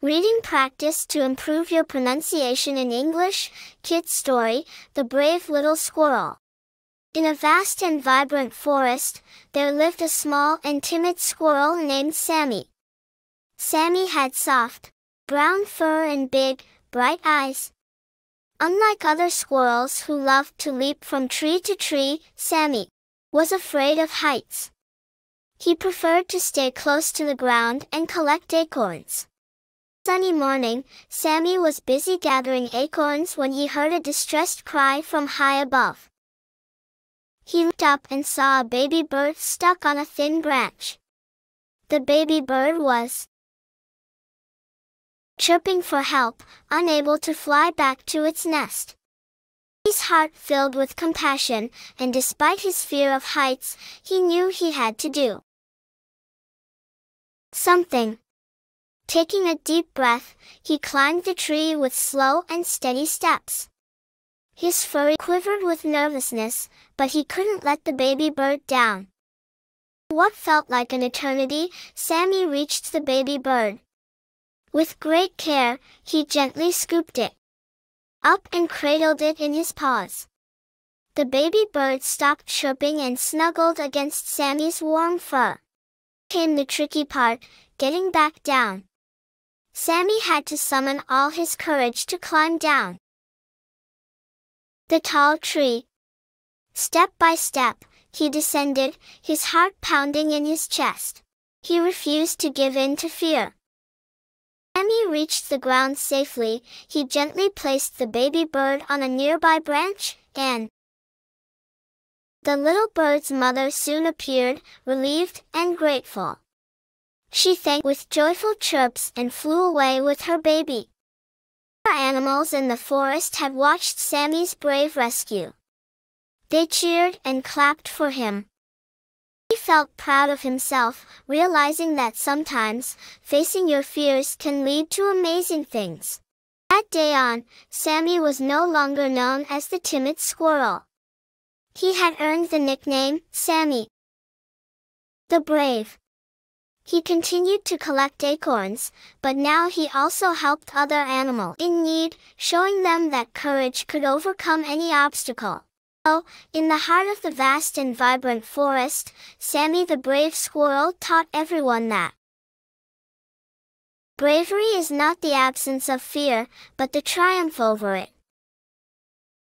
Reading practice to improve your pronunciation in English, Kid Story, The Brave Little Squirrel. In a vast and vibrant forest, there lived a small and timid squirrel named Sammy. Sammy had soft, brown fur and big, bright eyes. Unlike other squirrels who loved to leap from tree to tree, Sammy was afraid of heights. He preferred to stay close to the ground and collect acorns sunny morning, Sammy was busy gathering acorns when he heard a distressed cry from high above. He looked up and saw a baby bird stuck on a thin branch. The baby bird was chirping for help, unable to fly back to its nest. His heart filled with compassion, and despite his fear of heights, he knew he had to do something. Taking a deep breath, he climbed the tree with slow and steady steps. His fur quivered with nervousness, but he couldn't let the baby bird down. What felt like an eternity, Sammy reached the baby bird. With great care, he gently scooped it up and cradled it in his paws. The baby bird stopped chirping and snuggled against Sammy's warm fur. Came the tricky part, getting back down. Sammy had to summon all his courage to climb down. The tall tree. Step by step, he descended, his heart pounding in his chest. He refused to give in to fear. Sammy reached the ground safely, he gently placed the baby bird on a nearby branch, and the little bird's mother soon appeared, relieved and grateful. She thanked with joyful chirps and flew away with her baby. Other animals in the forest had watched Sammy's brave rescue. They cheered and clapped for him. He felt proud of himself, realizing that sometimes, facing your fears can lead to amazing things. That day on, Sammy was no longer known as the timid squirrel. He had earned the nickname, Sammy. The Brave. He continued to collect acorns, but now he also helped other animals in need, showing them that courage could overcome any obstacle. So, in the heart of the vast and vibrant forest, Sammy the brave squirrel taught everyone that bravery is not the absence of fear, but the triumph over it.